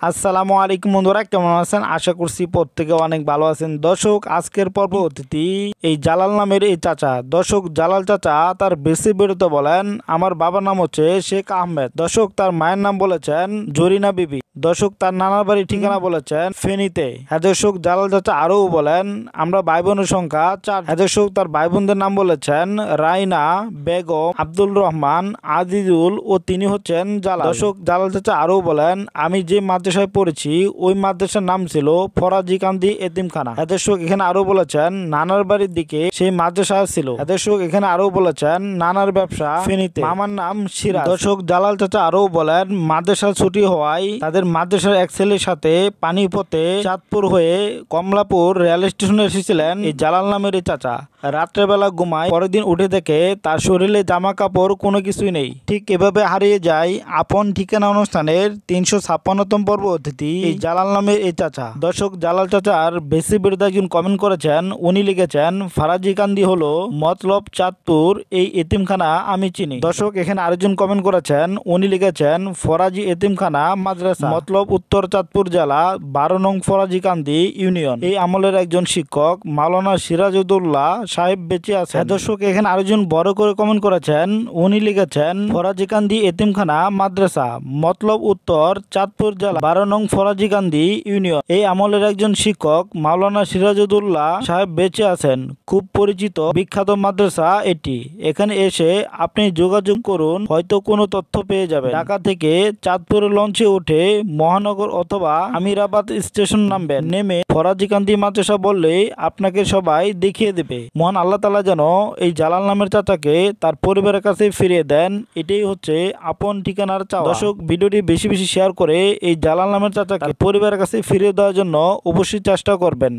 আসসালামু আলাইকুম বন্ধুরা, কেমন আছেন? আশা করছি প্রত্যেকে অনেক ভালো আছেন। দর্শক, আজকের পর্ব অতিথি এই জালাল নামের এই চাচা। দর্শক, জালাল চাচা তার বেশি বেরোতে বলেন। আমার বাবার নাম হচ্ছে শেখ আহমেদ। দর্শক, তার মায়ের নাম বলেছেন জরিনা বিবি। দর্শক তার নানার বাড়ির ঠিকানা বলেছেন ফেনীতে। হ্যাঁ দর্শক জালাল চাচা আরও বলেন আমরা ভাই বোনের সংখ্যা চার। হ্যাঁ দর্শক তার ভাই বোনদের নাম বলেছেন রাইনা বেগম আব্দুল রহমান আজিজুল ও তিনি হচ্ছেন জালাল। দর্শক জালাল চাচা আরও বলেন আমি যে মাদ্রাসায় পড়েছি ওই মাদ্রাসার নাম ছিল ফরাজি কান্দি এতিমখানা। হ্যাঁ দর্শক এখানে আরও বলেছেন নানার বাড়ির দিকে সেই মাদ্রাসা ছিল। হ্যাঁ দর্শক এখানে আরও বলেছেন নানার ব্যবসা ফেনীতে। আমার নাম সিরাজ। দর্শক জালাল চাচা আরও বলেন মাদ্রাসা ছুটি হওয়ায় তাদের মাদ্রাসার এক ছেলের সাথে পানিপথে চাঁদপুর হয়ে কমলাপুর রেল স্টেশনে এসেছিলেন এই জালাল নামের এই চাচা। রাত্রেবেলা ঘুমায়, পরের দিন উঠে দেখে তার শরীরে জামা কাপড় কোনো কিছুই নেই। ঠিক এভাবে হারিয়ে যায় আপন ঠিকানা অনুষ্ঠানের তিনশো ছাপ্পান্নতম পর্ব অতিথি এই জালাল নামের এই চাচা। দর্শক, জালাল চাচার বেশি বিরুদ্ধে একজন কমেন্ট করেছেন, উনি লিখেছেন, ফারাজি কান্দি হলো মতলব চাঁদপুর, এই এতিমখানা আমি চিনি। দর্শক, এখানে আরেকজন কমেন্ট করেছেন, উনি লিখেছেন, ফরাজি এতিমখানা, মাদ্রাসা। মতলব উত্তর চাঁদপুর জেলা বারো নং ফরাজি কান্দি ইউনিয়ন। এই আমলের একজন শিক্ষক মাওলানা সিরাজউদ্দৌল্লাহ সাহেব বেঁচে আছে হ্যাঁ, দর্শক এখানে আরেকজন বড় করে কমেন্ট করেছেন। উনি লিখেছেন ফরাজিকান্দি এতিমখানা মাদ্রাসা মতলব উত্তর চাঁদপুর জেলা বারো নং ফরাজিকান্দি ইউনিয়ন। এই আমলের একজন শিক্ষক মাওলানা সিরাজউদ্দৌল্লাহ সাহেব বেঁচে আছেন। খুব পরিচিত বিখ্যাত মাদ্রাসা এটি। এখানে এসে আপনি যোগাযোগ করুন হয়তো কোনো তথ্য পেয়ে যাবেন। ঢাকা থেকে চাঁদপুরের লঞ্চে উঠে মহানগর অথবা আমিরাবাদ স্টেশন নামবেন নেমে ফরাজিকান্দি মাদ্রাসা বললেই আপনাকে সবাই দেখিয়ে দেবে। মহান আল্লাহ তালা যেন এই জালাল নামের চাচাকে তার পরিবারের কাছে ফিরিয়ে দেন। এটাই হচ্ছে আপন ঠিকানার চাওয়া। দর্শক, ভিডিওটি বেশি বেশি শেয়ার করে এই জালাল নামের চাচাকে পরিবারের কাছে ফিরিয়ে দেওয়ার জন্য অবশ্যই চেষ্টা করবেন।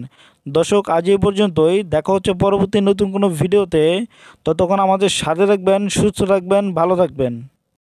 দর্শক, আজ এই পর্যন্তই। দেখা হচ্ছে পরবর্তী নতুন কোনো ভিডিওতে। ততক্ষণ আমাদের সাথে রাখবেন সুস্থ রাখবেন ভালো থাকবেন।